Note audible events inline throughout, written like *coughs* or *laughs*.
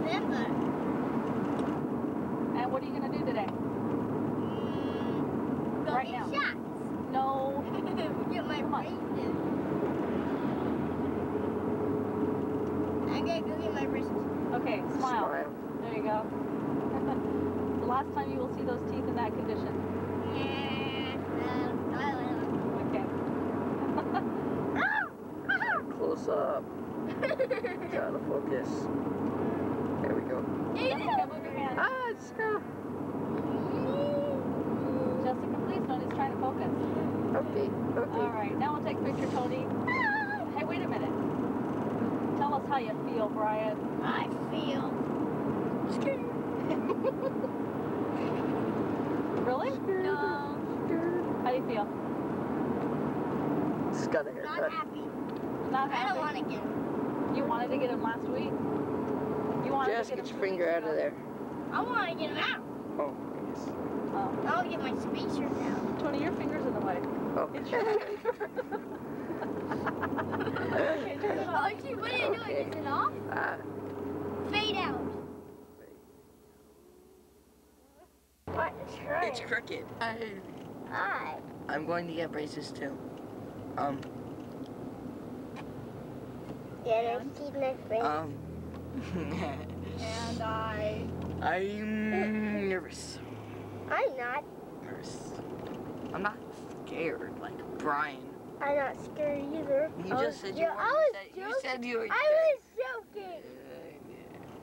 November. And what are you gonna do today? Mm, go Right get now. shots. No. *laughs* get my Come braces. I gotta go get my braces. Okay, smile. There you go. the *laughs* last time you will see those teeth in that condition. Yeah. *laughs* I Okay. Close up. will. Trying to focus. Ah, it's go. Jessica, please don't. He's trying to focus. Okay, okay. right, now we'll take a picture, Tony. Hey, wait a minute. Tell us how you feel, Brian. I feel scared. *laughs* Really? No, How do you feel? Just got a not happy. Not I don't want to get. You wanted to get him last week? You wanted get get your finger out of there. I want to get it out. Oh, yes. Oh. I'll get my spacers now. Tony, your finger's in the way. Oh. Get *laughs* your finger. okay, turn it Oh, off. gee, what are you doing? Okay. Is it off? Ah, Fade out. What? it's crooked. I, Hi. I'm going to get braces too. Um, Yeah, I see my face. um. *laughs* And I... I'm nervous. I'm not. Nervous. I'm not scared like Brian. I'm not scared either. You Oh, just said you were. I You was said, you joking. said you were. I was joking.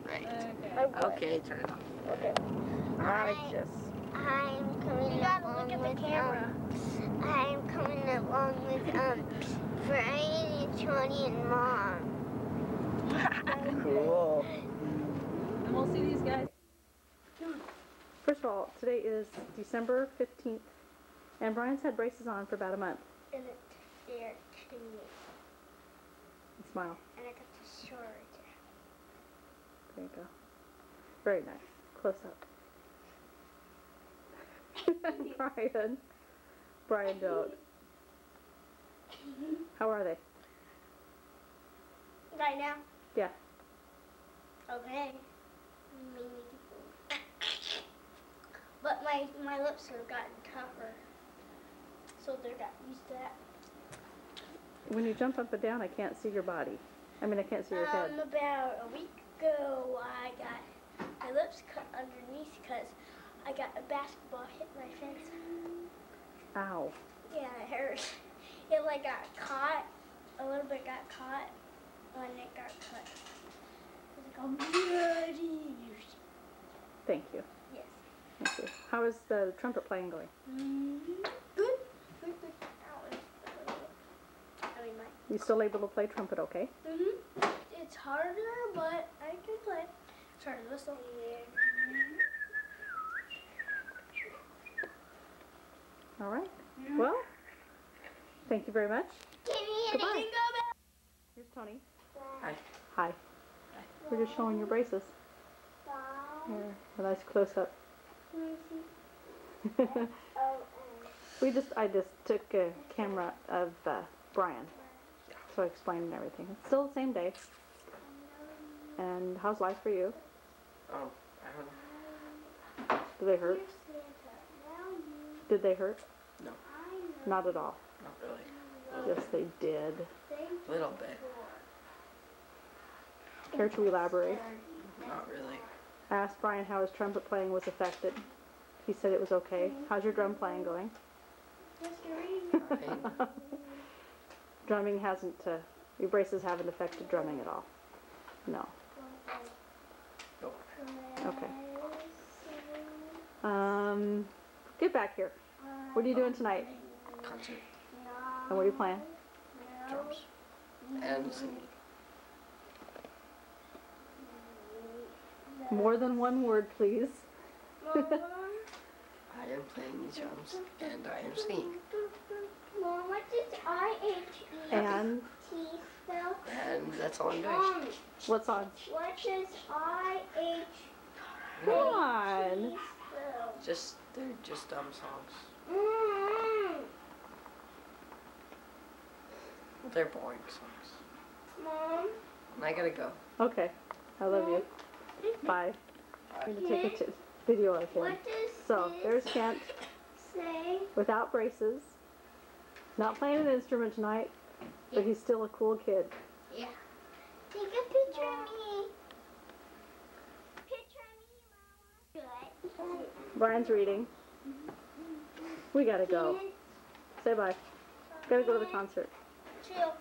Uh, right. Okay. I. Okay, turn it off. Okay. I I- just. I'm coming you gotta look at the camera. Um, I'm coming along with um Brian and Tony and Mom. *laughs* Cool. And we'll see these guys. First of all, today is December 15th, and Brian's had braces on for about a month. And it's there to me. Smile. And I got the short. There you go. Very nice. Close up. *laughs* Brian. Brian, don't. How are they? Right now? Yeah. Okay. *coughs* But my my lips have gotten tougher. So they're got used to that. When you jump up and down, I can't see your body. I mean, I can't see your head. Um, about a week ago, I got my lips cut underneath because I got a basketball hit my face. Ow. Yeah, it hurt. *laughs* It like got caught, a little bit got caught, and it got cut. It was like a bloody. Thank you. Yes. Thank you. How is the trumpet playing going? Mm, good. Good, good. That was, I mean, my. You still able to play trumpet okay? Mm hmm It's harder, but I can play. Sorry, to whistle. All right. Well, thank you very much. Goodbye. Here's Tony. Hi. Hi. We're just showing your braces. Here, a nice close up. *laughs* we just, I just took a camera of uh, Brian, so I explained everything. It's still the same day. And how's life for you? Um, I don't know. Do they hurt? Did they hurt? No. Not at all. Not really. Yes, they did. A little bit. Care to elaborate? Not really. I asked Brian how his trumpet playing was affected. He said it was okay. How's your drum playing going? Fine. *laughs* drumming hasn't, uh, your braces haven't affected drumming at all? No. Nope. Okay. Um, get back here. What are you doing tonight? Concert. And what are you playing? Drums. And singing. More than one word, please. *laughs* I am playing the drums and I am singing. Mom, what does I-H-E-T And spell? And that's all I'm doing. Mom, what song? what does I-H-E-T Come on. Just, they're just dumb songs. Mm, They're boring songs. Mom, And I gotta go. Okay. I love you. Bye. I'm going to take a video of him. So there's Kent say? without braces. Not playing an instrument tonight, but he's still a cool kid. Yeah. Take a picture of me. Picture of me, Mama. Good. Brian's reading. We gotta go. Say bye. Gotta go to the concert. Chill.